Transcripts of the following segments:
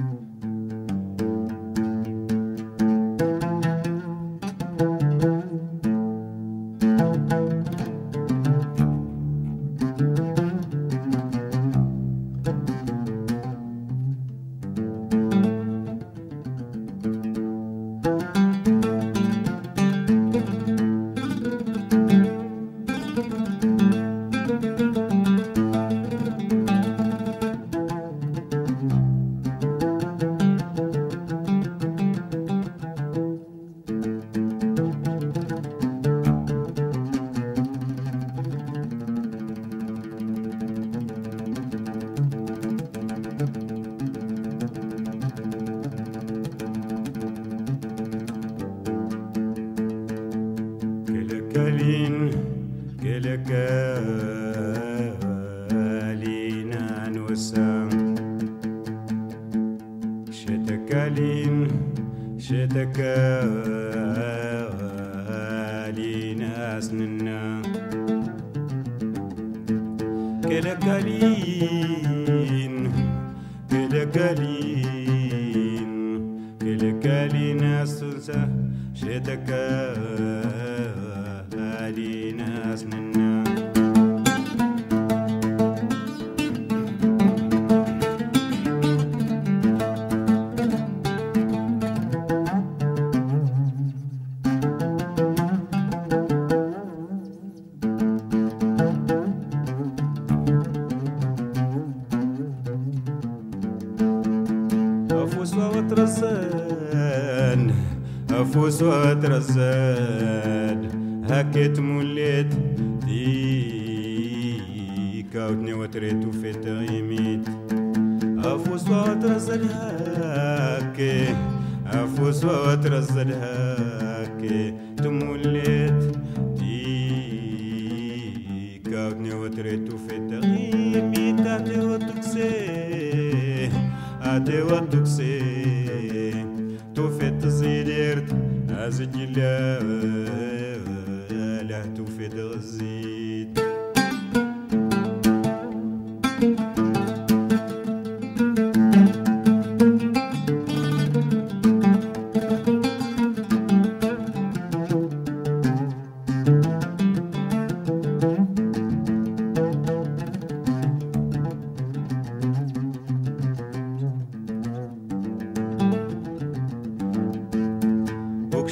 Mm-hmm. كلكالين كلكالين انوسا شتكالين شتكالين اسننا كلكالين كلكالين كلكالين اسنسا شتكالين وترزان أفوس وترزان هكيت موليت ديك عودني وتريت وفي تغيميت أفوس وترزان هاكي أفوس وترزان هاكي تموليت ديك عودني وتريت وفي تغيميت أتي وتكسي أتي وتكسي. أزجلا لا توفيت غزيت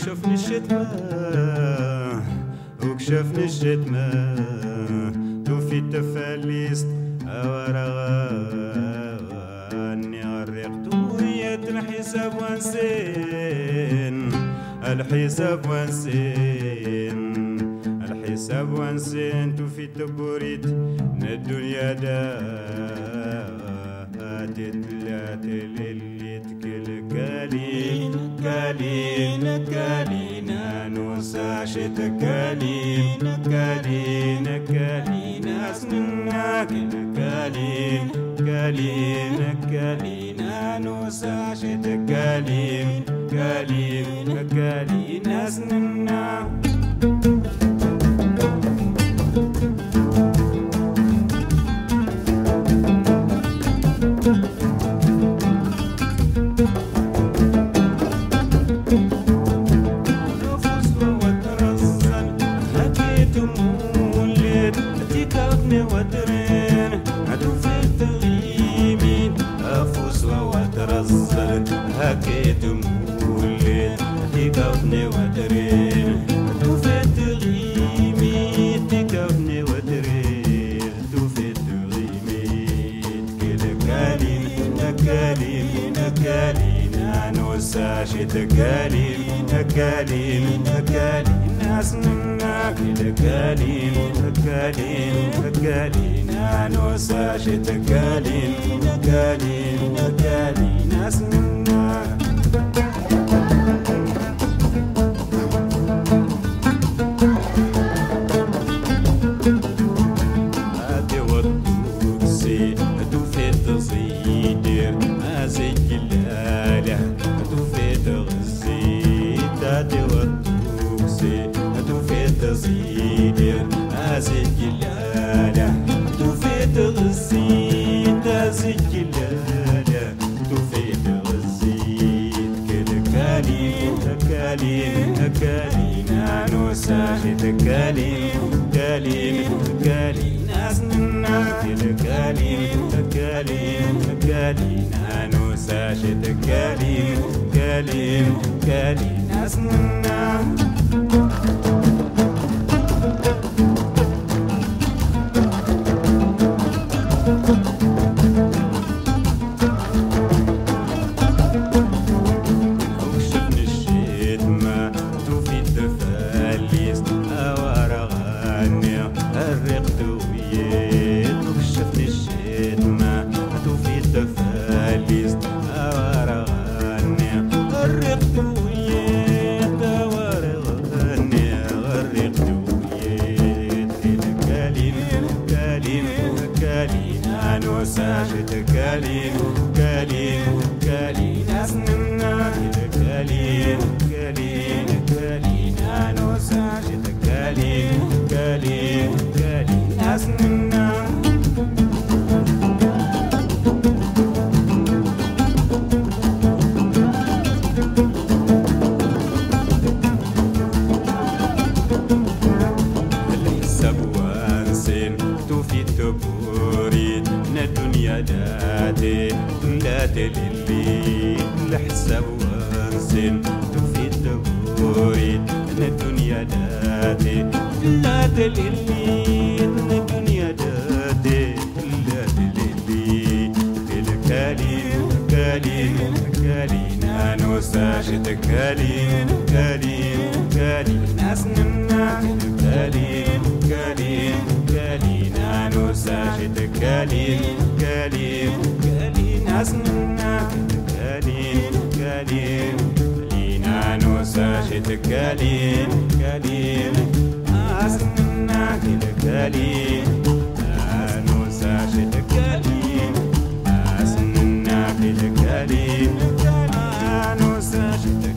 وكشفني الشتمة وكشفني الشتمة. توفي تفاليست أورغاني غرقت ويات الحساب وانسين الحساب وانسين الحساب وانسين. توفي تبوريت من الدنيا داتت لا تللي تكل كالين كالين كالين نوسا شت كالين كالين كالين اسننا كالين كالين كالين نوسا شت نوسا شتكالين نكالين نكالين ناس منا. كده كالين نكالين نكالين نوسا شتكالين نكالين نكالين ناس منا. نوسا تكالين كالين كالين أسننا تكالين كالين كالين نوسا تكالين كالين كالين أسننا وكشفني غاني الريق دويت وكشفني الشتمة. توفي غاني الريق دويت أوار غاني الريق دويت الكلم كلم كلم أنا ساجد كلم كلم كلم أسننا كلم الدنيا داتي داتي للي الحساب وانسين توفي التبوريد نا الدنيا داتي داتي للي نا الدنيا داتي داتي للي الكالين كالين كالين أنا ساجد كالين كالين كالين ناس منا كالين كالين كالين أنا ساجد كالين كالين كالين ناس منا كالين كالين كالين أنا ساجد كالين كالين ناس منا كالين أنا ساجد كالين أسننا في الكليم أنا ساجد